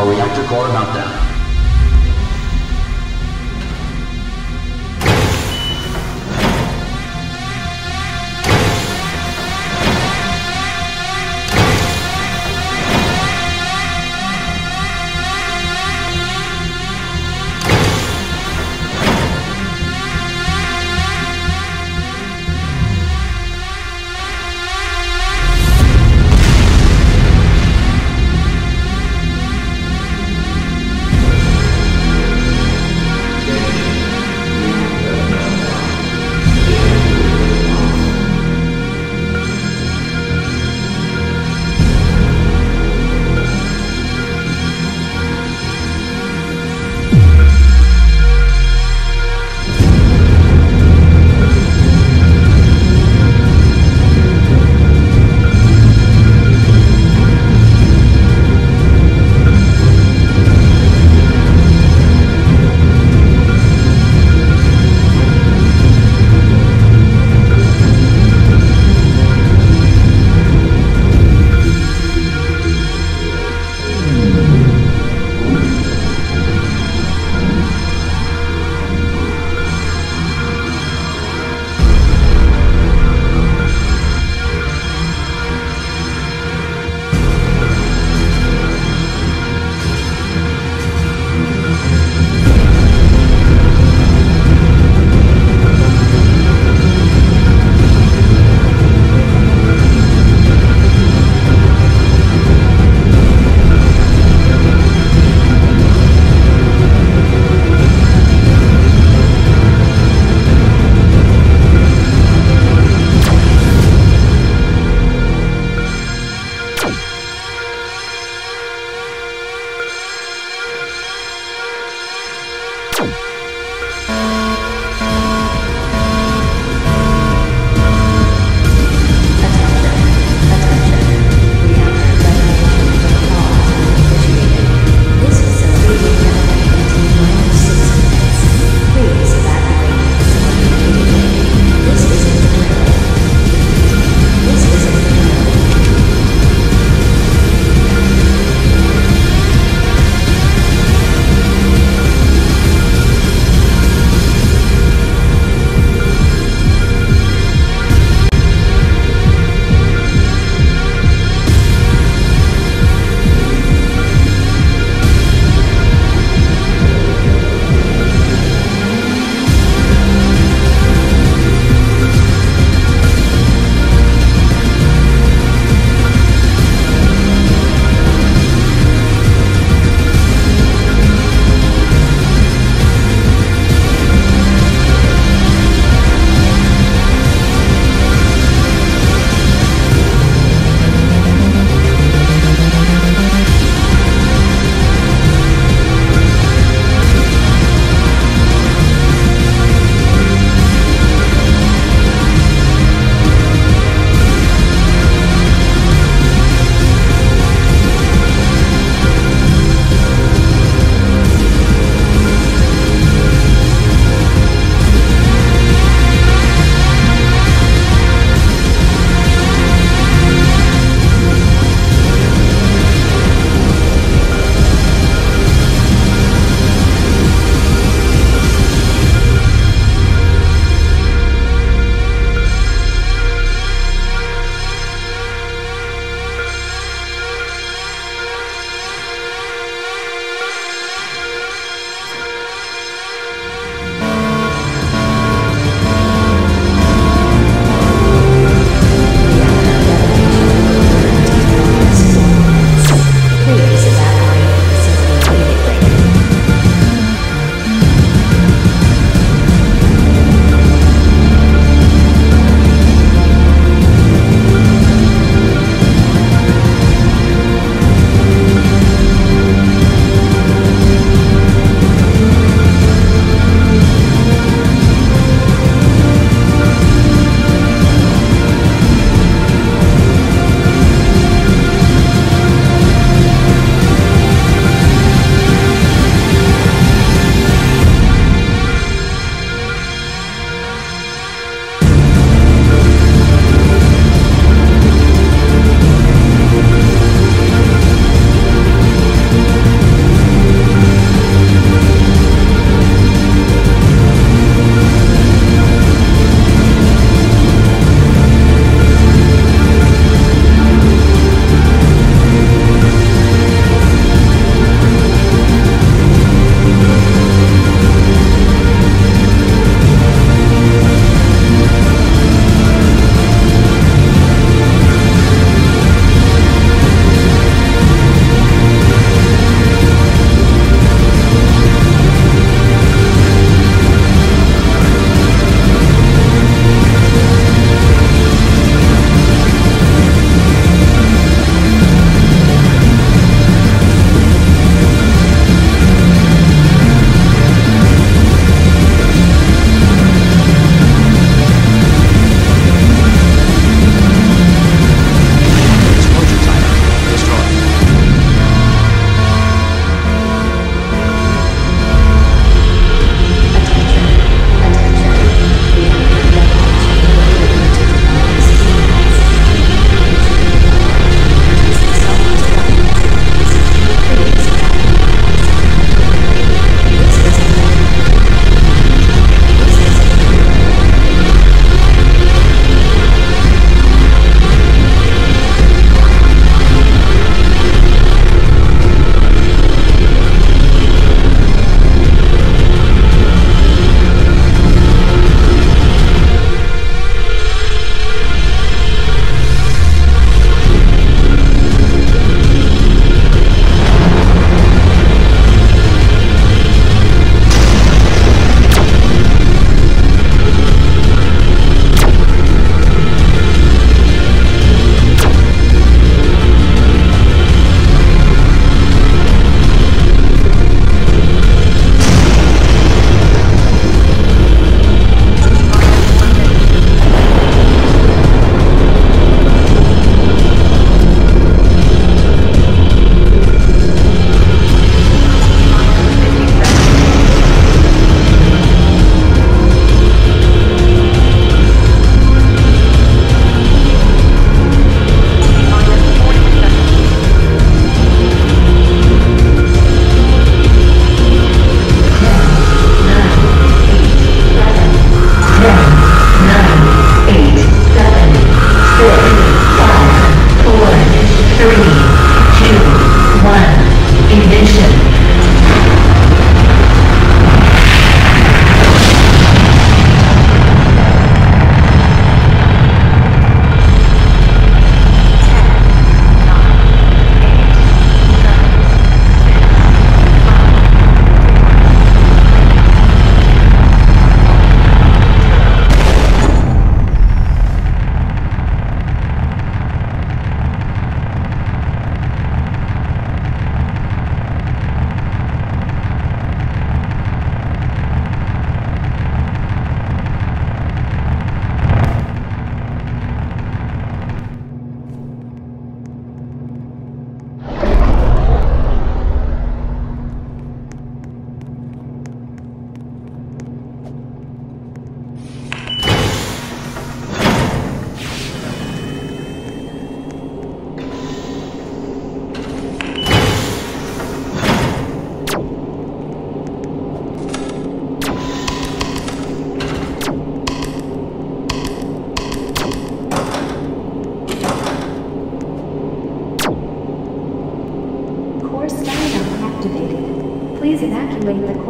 or reactor core meltdown.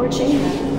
or chamber.